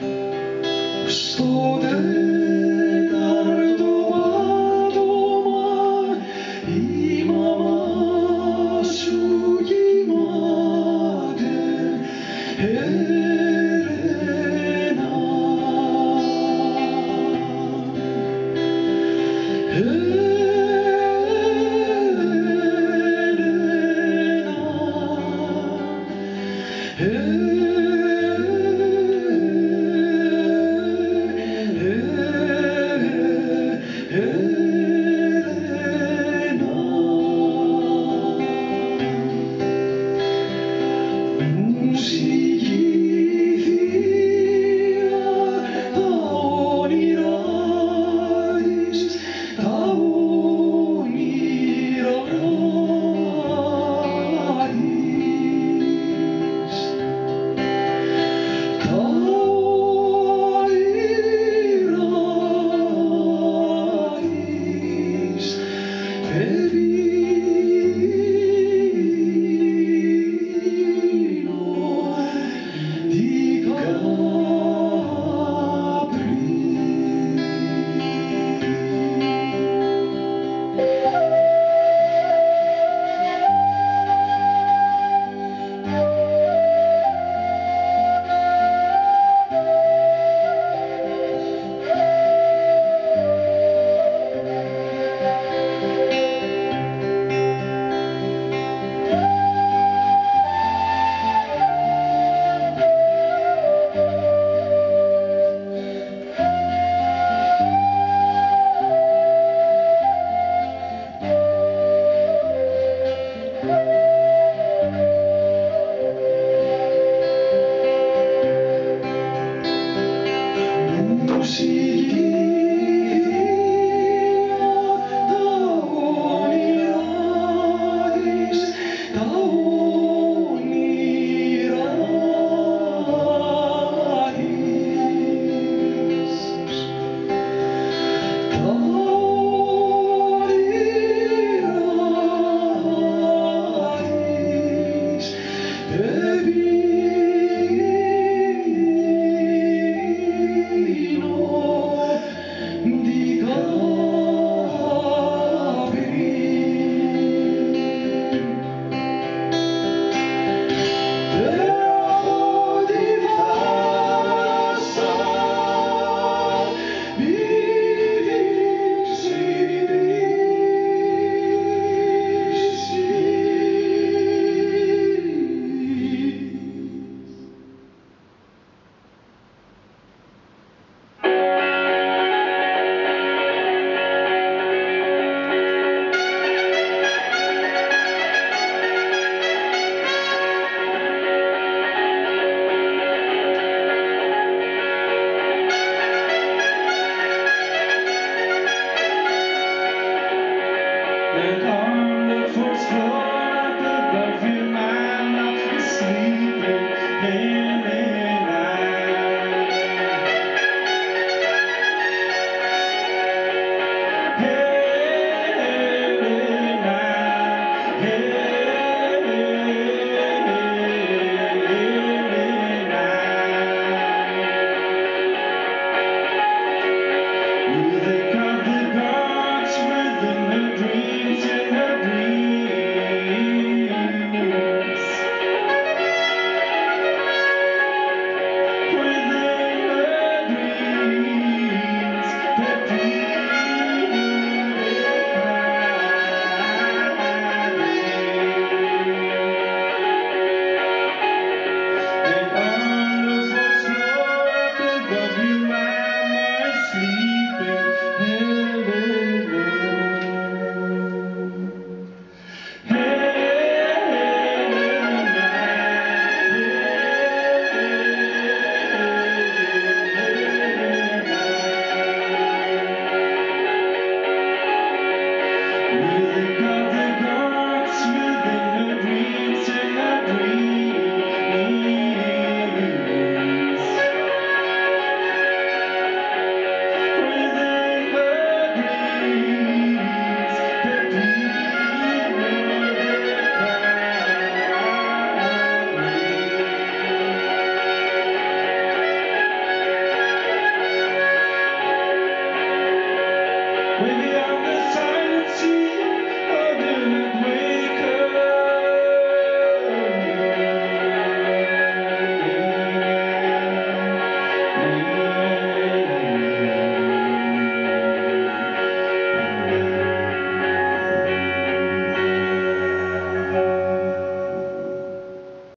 So there. willkommen im Fußflug. Well,